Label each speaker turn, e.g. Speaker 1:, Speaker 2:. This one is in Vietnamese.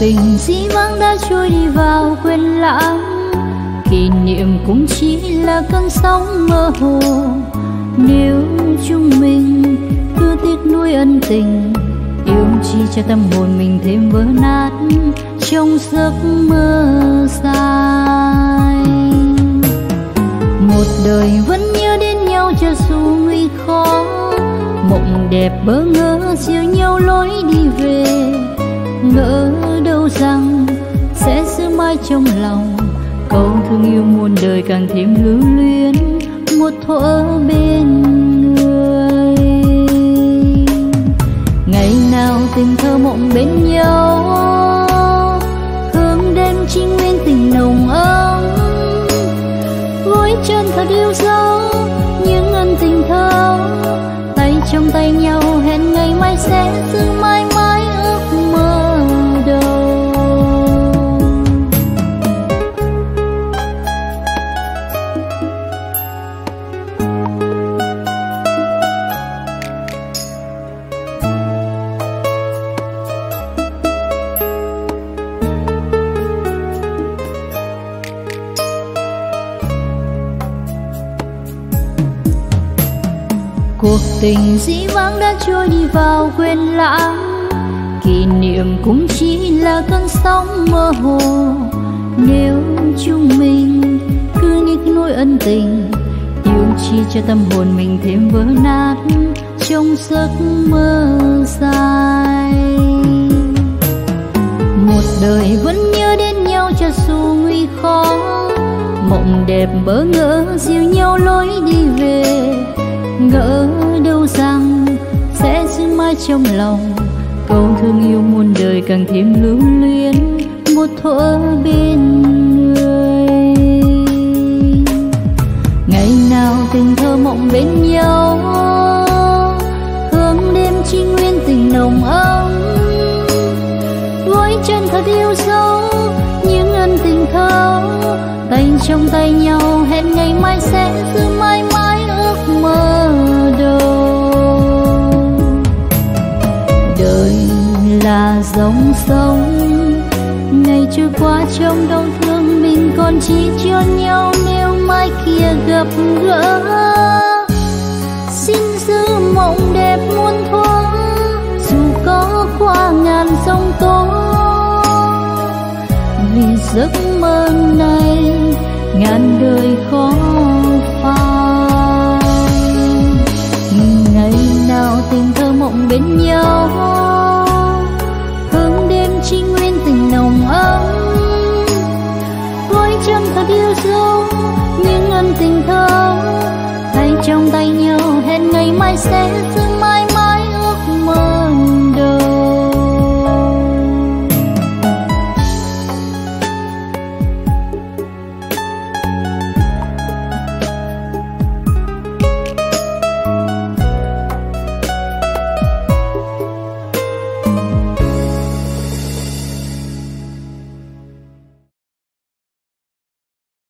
Speaker 1: tình dĩ vãng đã trôi đi vào quên lãng. Kỷ niệm cũng chỉ là cơn sóng mơ hồ. Nếu chúng mình cứ tiếc nuối ân tình, yêu chi cho tâm hồn mình thêm vỡ nát, trong giấc mơ dài. Một đời vẫn nhớ đến nhau cho dù nguy khó, mộng đẹp bỡ ngỡ dìu nhau lối đi về ngỡ đâu rằng sẽ giữ mãi trong lòng. Câu thương yêu muôn đời càng thêm lưu luyến một thuở bên người. Ngày nào tình thơ mộng bên nhau, hương đêm trinh nguyên tình nồng ấm. Gối chân thật yêu dấu, những ân tình thơ, tay trong tay nhau hẹn ngày mai sẽ giữ cuộc tình dĩ vãng đã trôi đi vào quên lãng. Kỷ niệm cũng chỉ là cơn sóng mơ hồ. Nếu chúng mình cứ nhích nỗi ân tình, yêu chi cho tâm hồn mình thêm vỡ nát, trong giấc mơ dài. Một đời vẫn nhớ đến nhau cho dù nguy khó, mộng đẹp bỡ ngỡ dìu nhau lối đi trong lòng. Câu thương yêu muôn đời càng thêm lưu luyến, một thuở bên người. Ngày nào tình thơ mộng bên nhau hướng đêm trinh nguyên tình nồng ấm. Gối chân thật yêu dấu những ân tình thơ tay trong tay nhau, hẹn ngày mai sẽ giữ Sống. Ngày trôi qua trong đau thương, mình còn chỉ cho nhau nếu mai kia gặp gỡ. Xin giữ mộng đẹp muôn thuở, dù có qua ngàn sông tố. Vì giấc mơ này, ngàn đời khó phai. Ngày nào tình thơ mộng bên nhau? chân thật yêu dấu, những ân tình thơ, tay trong tay nhau, hẹn ngày mai sẽ rơi